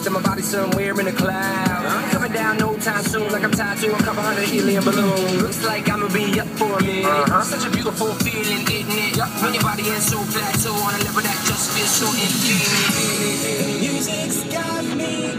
ground and the rest of my body somewhere in the cloud. Coming down no time soon, like I'm tied to a couple hundred helium balloons. Looks like I'ma be up for a minute. Uh-huh. Such a beautiful feeling, isn't it? When your body is so plateau on a level that just feels so infinite. Music's got me.